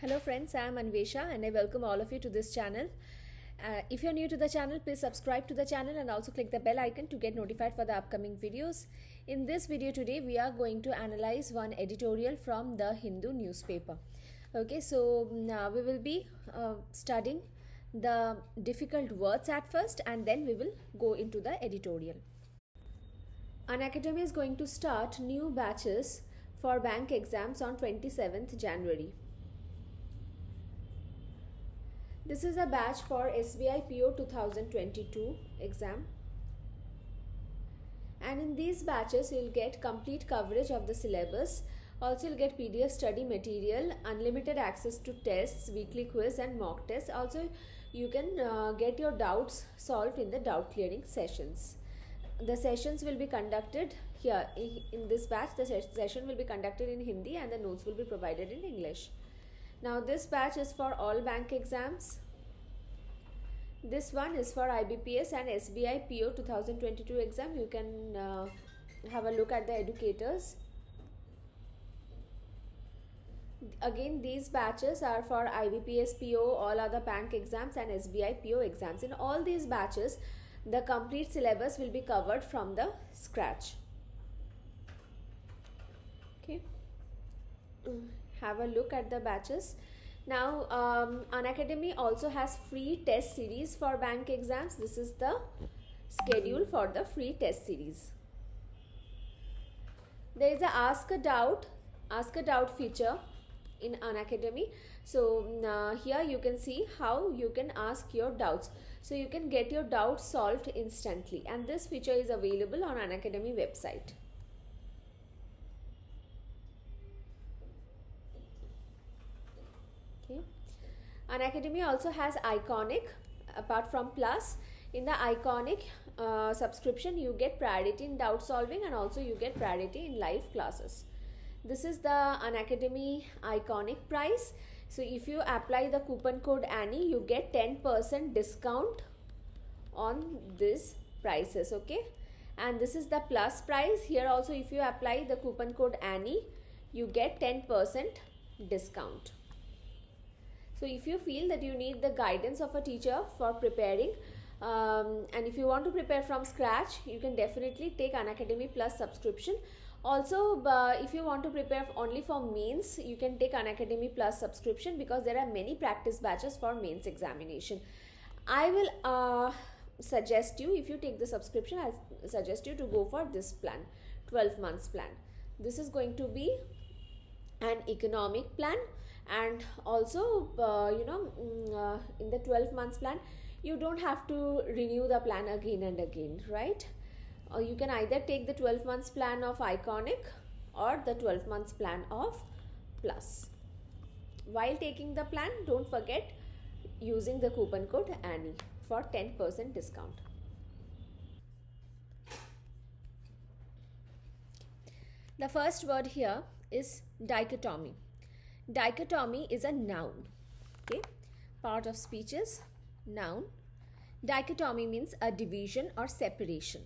Hello friends, I am Anwesha and I welcome all of you to this channel. Uh, if you're new to the channel, please subscribe to the channel and also click the bell icon to get notified for the upcoming videos. In this video today, we are going to analyze one editorial from the Hindu newspaper. Okay, so now we will be uh, studying the difficult words at first and then we will go into the editorial. Unacademy is going to start new batches for bank exams on 27th January. This is a batch for SBI PO 2022 exam. And in these batches, you'll get complete coverage of the syllabus. Also, you'll get PDF study material, unlimited access to tests, weekly quiz, and mock tests. Also, you can uh, get your doubts solved in the doubt clearing sessions. The sessions will be conducted here in this batch. The session will be conducted in Hindi and the notes will be provided in English. Now this batch is for all bank exams. This one is for IBPS and SBI PO 2022 exam. You can uh, have a look at the educators. Again, these batches are for IBPS PO, all other bank exams and SBI PO exams. In all these batches, the complete syllabus will be covered from the scratch. Okay have a look at the batches. Now, um, Unacademy also has free test series for bank exams. This is the schedule for the free test series. There is a ask a doubt, ask a doubt feature in Unacademy. So uh, here you can see how you can ask your doubts. So you can get your doubts solved instantly and this feature is available on Unacademy website. Unacademy also has iconic apart from plus. In the iconic uh, subscription you get priority in doubt solving and also you get priority in live classes. This is the Unacademy iconic price. So if you apply the coupon code annie you get 10% discount on this prices okay? And this is the plus price. Here also if you apply the coupon code annie you get 10% discount so if you feel that you need the guidance of a teacher for preparing um, and if you want to prepare from scratch, you can definitely take Unacademy Plus subscription. Also, uh, if you want to prepare only for mains, you can take Unacademy Plus subscription because there are many practice batches for mains examination. I will uh, suggest you, if you take the subscription, I suggest you to go for this plan, 12 months plan. This is going to be an economic plan and also uh, you know uh, in the 12 months plan you don't have to renew the plan again and again right? Or you can either take the 12 months plan of iconic or the 12 months plan of plus. While taking the plan don't forget using the coupon code annie for 10% discount. The first word here is dichotomy Dichotomy is a noun. Okay. Part of speech is noun. Dichotomy means a division or separation.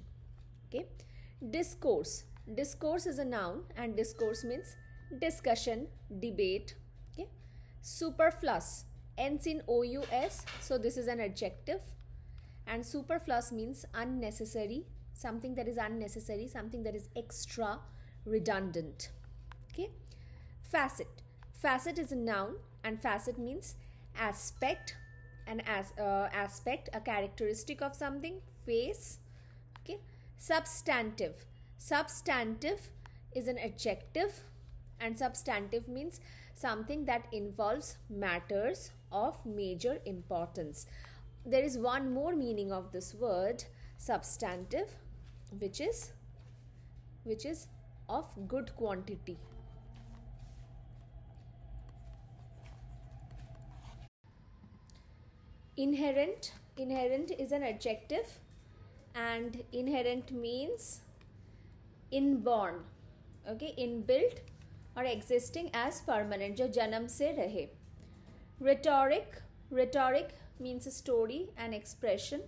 Okay. Discourse. Discourse is a noun and discourse means discussion, debate. Okay. Superfluous. Ends in OUS. So this is an adjective. And superfluous means unnecessary. Something that is unnecessary. Something that is extra redundant. Okay. Facet Facet is a noun and facet means aspect an as uh, aspect a characteristic of something face okay? Substantive. Substantive is an adjective and substantive means something that involves matters of major importance. There is one more meaning of this word substantive which is which is of good quantity inherent. Inherent is an adjective. And inherent means inborn. Okay inbuilt or existing as permanent. Jo janam se rahe. Rhetoric. Rhetoric means a story an expression.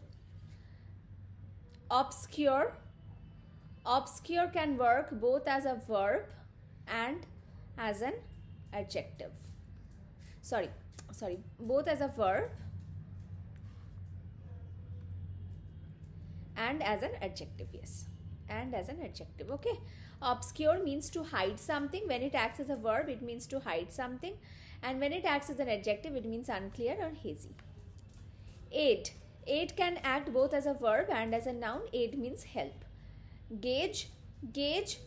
Obscure. Obscure can work both as a verb and as an adjective. Sorry. Sorry. Both as a verb and as an adjective yes. And as an adjective okay. Obscure means to hide something. When it acts as a verb it means to hide something. And when it acts as an adjective it means unclear or hazy. Aid aid can act both as a verb and as a noun. Aid means help. Gauge. Gauge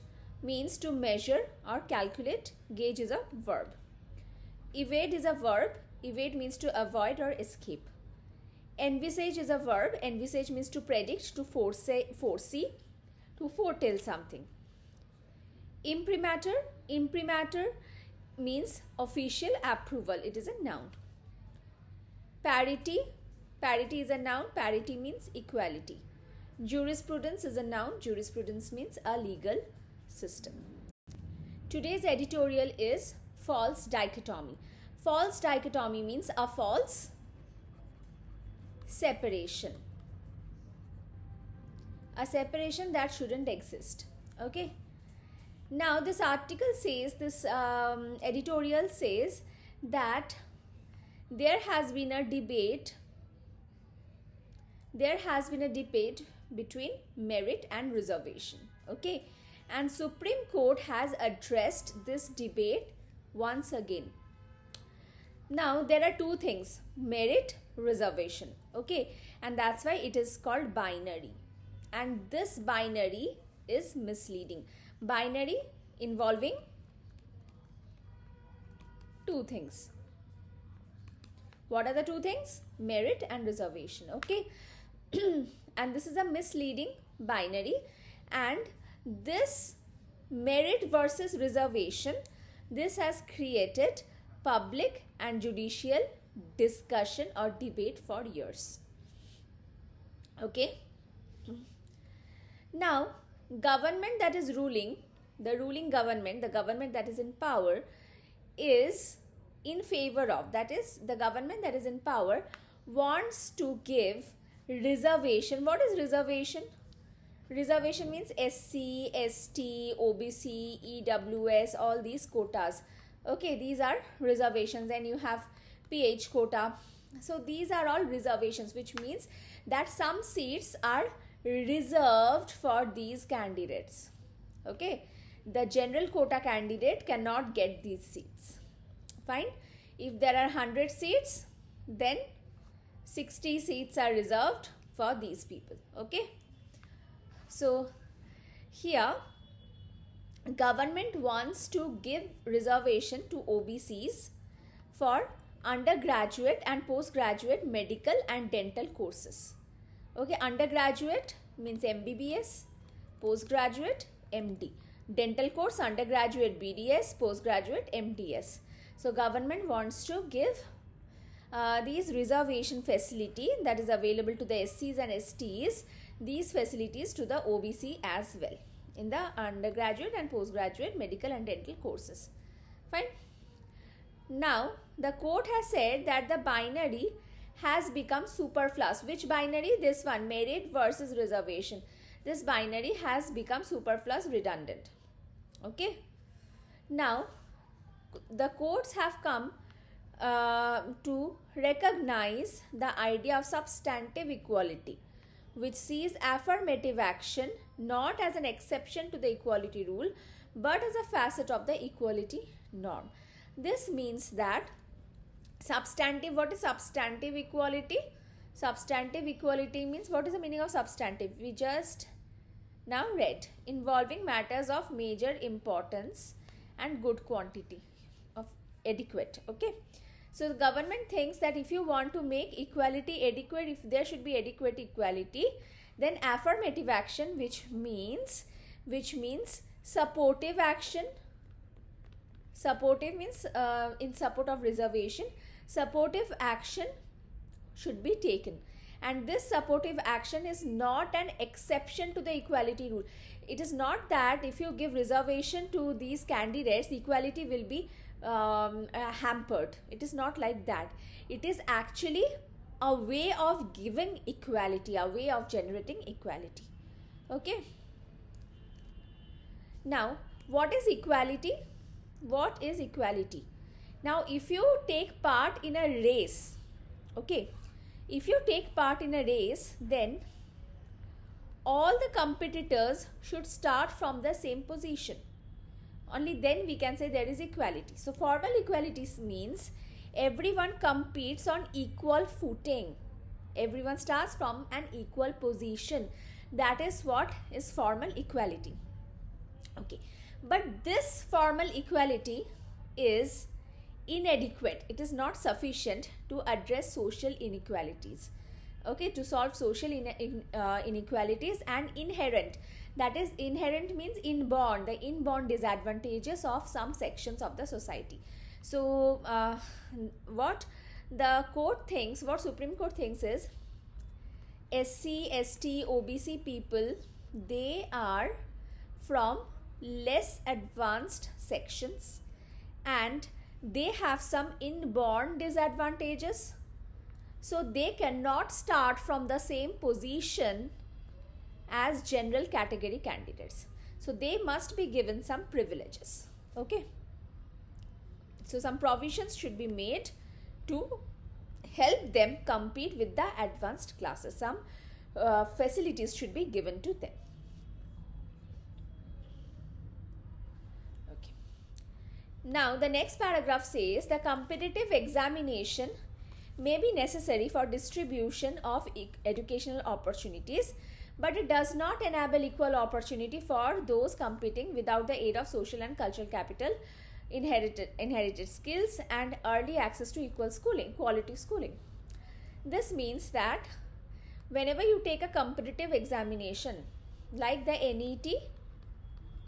means to measure or calculate. Gauge is a verb. Evade is a verb. Evade means to avoid or escape envisage is a verb. Envisage means to predict to foresee foresee to foretell something. Imprimatur. Imprimatur means official approval. It is a noun. Parity. Parity is a noun. Parity means equality. Jurisprudence is a noun. Jurisprudence means a legal system. Today's editorial is false dichotomy. False dichotomy means a false separation. A separation that shouldn't exist. Okay? Now this article says this um, editorial says that there has been a debate there has been a debate between merit and reservation. Okay? And supreme court has addressed this debate once again. Now there are two things. Merit reservation okay? And that's why it is called binary. And this binary is misleading. Binary involving two things. What are the two things? Merit and reservation okay? And this is a misleading binary. And this merit versus reservation this has created public and judicial discussion or debate for years. Okay? Now government that is ruling the ruling government the government that is in power is in favor of that is the government that is in power wants to give reservation. What is reservation? Reservation means sc st obc ews all these quotas. Okay these are reservations and you have ph quota. So these are all reservations which means that some seats are reserved for these candidates. Okay? The general quota candidate cannot get these seats fine? If there are 100 seats then 60 seats are reserved for these people. Okay? So here government wants to give reservation to obcs for undergraduate and postgraduate medical and dental courses. Okay undergraduate means mbbs postgraduate md dental course undergraduate bds postgraduate mds so government wants to give uh, these reservation facility that is available to the SCs and STs these facilities to the OBC as well in the undergraduate and postgraduate medical and dental courses. Fine now the court has said that the binary has become superfluous. Which binary? This one merit versus reservation. This binary has become superfluous redundant. Okay? Now the courts have come uh, to recognize the idea of substantive equality which sees affirmative action not as an exception to the equality rule but as a facet of the equality norm this means that substantive what is substantive equality? Substantive equality means what is the meaning of substantive? We just now read involving matters of major importance and good quantity of adequate okay? So the government thinks that if you want to make equality adequate if there should be adequate equality then affirmative action which means which means supportive action supportive means uh, in support of reservation supportive action should be taken. And this supportive action is not an exception to the equality rule. It is not that if you give reservation to these candidates equality will be um, uh, hampered. It is not like that. It is actually a way of giving equality a way of generating equality. Okay? Now what is equality what is equality? Now if you take part in a race okay if you take part in a race then all the competitors should start from the same position. Only then we can say there is equality. So formal equality means everyone competes on equal footing. Everyone starts from an equal position. That is what is formal equality. Okay but this formal equality is inadequate. It is not sufficient to address social inequalities. Okay to solve social in, in, uh, inequalities and inherent. That is inherent means inborn. The inborn disadvantages of some sections of the society. So uh, what the court thinks what supreme court thinks is sc st obc people they are from less advanced sections and they have some inborn disadvantages. So they cannot start from the same position as general category candidates. So they must be given some privileges. Okay? So some provisions should be made to help them compete with the advanced classes. Some uh, facilities should be given to them Now the next paragraph says the competitive examination may be necessary for distribution of educational opportunities but it does not enable equal opportunity for those competing without the aid of social and cultural capital inherited inherited skills and early access to equal schooling quality schooling. This means that whenever you take a competitive examination like the NEET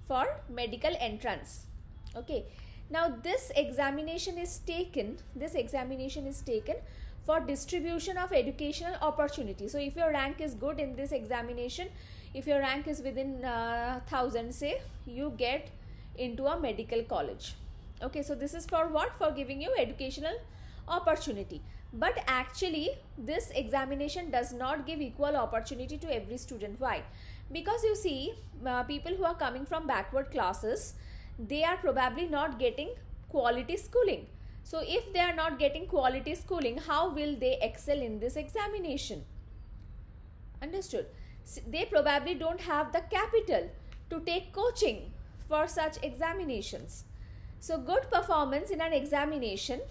for medical entrance okay now this examination is taken, this examination is taken for distribution of educational opportunity. So if your rank is good in this examination, if your rank is within uh, 1000 say, you get into a medical college. Okay, so this is for what? For giving you educational opportunity. But actually this examination does not give equal opportunity to every student. Why? Because you see uh, people who are coming from backward classes, they are probably not getting quality schooling. So if they are not getting quality schooling, how will they excel in this examination? Understood? They probably don't have the capital to take coaching for such examinations. So good performance in an examination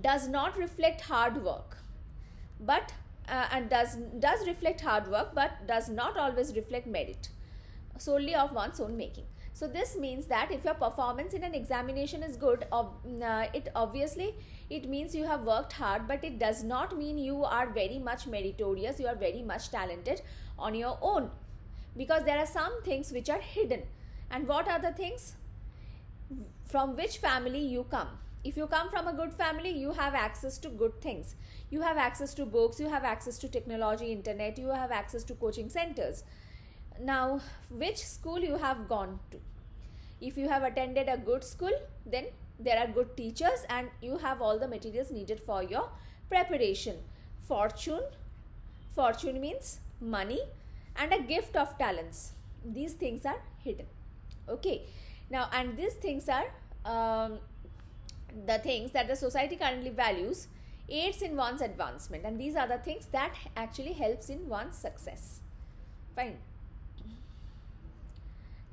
does not reflect hard work but uh, and does does reflect hard work but does not always reflect merit solely of one's own making so this means that if your performance in an examination is good, uh, it obviously it means you have worked hard, but it does not mean you are very much meritorious, you are very much talented on your own. Because there are some things which are hidden. And what are the things? From which family you come. If you come from a good family, you have access to good things. You have access to books, you have access to technology, internet, you have access to coaching centers now which school you have gone to? If you have attended a good school then there are good teachers and you have all the materials needed for your preparation. Fortune. Fortune means money and a gift of talents. These things are hidden. Okay. Now and these things are um, the things that the society currently values aids in one's advancement. And these are the things that actually helps in one's success. Fine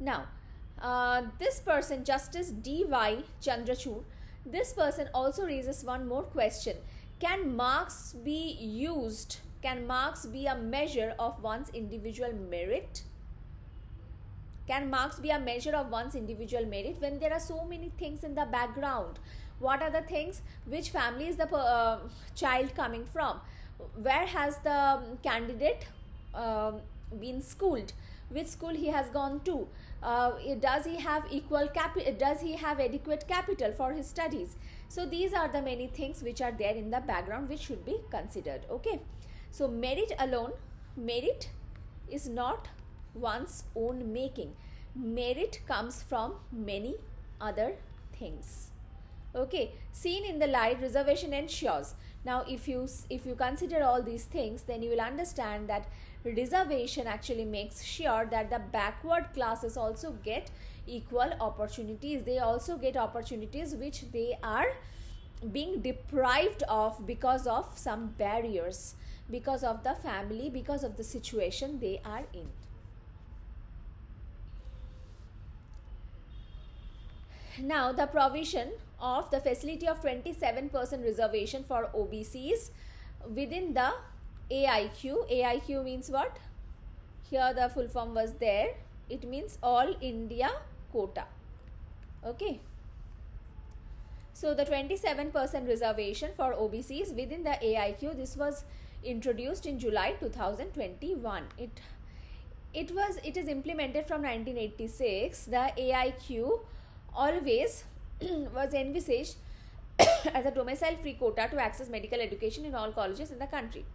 now, uh, this person, Justice D.Y. Chandrachud, this person also raises one more question. Can marks be used? Can marks be a measure of one's individual merit? Can marks be a measure of one's individual merit when there are so many things in the background? What are the things? Which family is the uh, child coming from? Where has the candidate uh, been schooled? Which school he has gone to? uh, does he have equal capital does he have adequate capital for his studies? So these are the many things which are there in the background which should be considered okay? So merit alone merit is not one's own making. Merit comes from many other things okay? Seen in the light reservation ensures. Now if you if you consider all these things then you will understand that reservation actually makes sure that the backward classes also get equal opportunities. They also get opportunities which they are being deprived of because of some barriers because of the family because of the situation they are in. Now the provision of the facility of 27% reservation for OBCs within the AIQ. AIQ means what? Here the full form was there. It means All India Quota. Okay. So the 27% reservation for OBCs within the AIQ, this was introduced in July 2021. It it was it is implemented from 1986. The AIQ always was envisaged as a domicile free quota to access medical education in all colleges in the country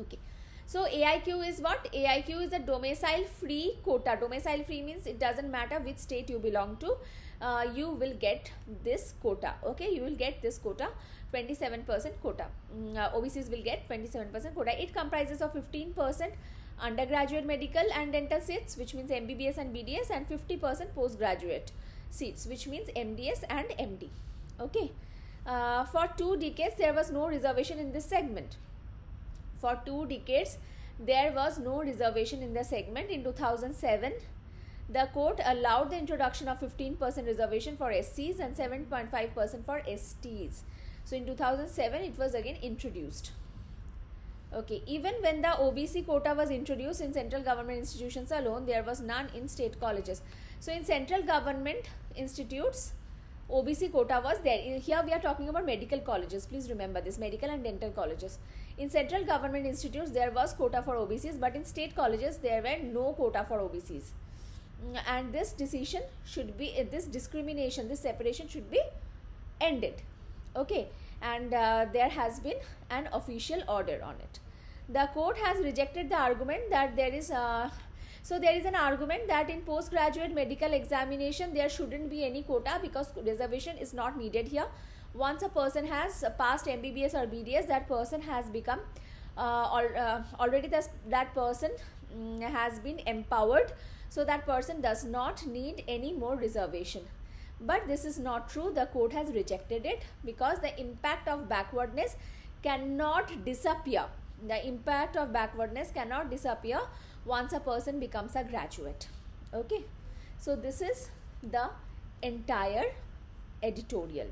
okay. So aiq is what? Aiq is a domicile free quota. Domicile free means it doesn't matter which state you belong to uh, you will get this quota. Okay you will get this quota 27% quota. Mm, uh, obcs will get 27% quota. It comprises of 15% undergraduate medical and dental seats which means mbbs and bds and 50% postgraduate seats which means mds and md okay. Uh, for two decades there was no reservation in this segment for two decades there was no reservation in the segment in 2007 the court allowed the introduction of 15% reservation for SCs and 7.5% for STs. So in 2007 it was again introduced. Okay, even when the OBC quota was introduced in central government institutions alone, there was none in state colleges. So in central government institutes, OBC quota was there. Here we are talking about medical colleges. Please remember this medical and dental colleges. In central government institutes, there was quota for OBCs, but in state colleges, there were no quota for OBCs. Mm, and this decision should be, uh, this discrimination, this separation should be ended. Okay. And uh, there has been an official order on it. The court has rejected the argument that there is a uh, so there is an argument that in postgraduate medical examination there shouldn't be any quota because reservation is not needed here. Once a person has passed MBBS or BDS, that person has become uh, or, uh, already this, that person um, has been empowered. So that person does not need any more reservation. But this is not true. The court has rejected it because the impact of backwardness cannot disappear. The impact of backwardness cannot disappear once a person becomes a graduate. Okay? So this is the entire editorial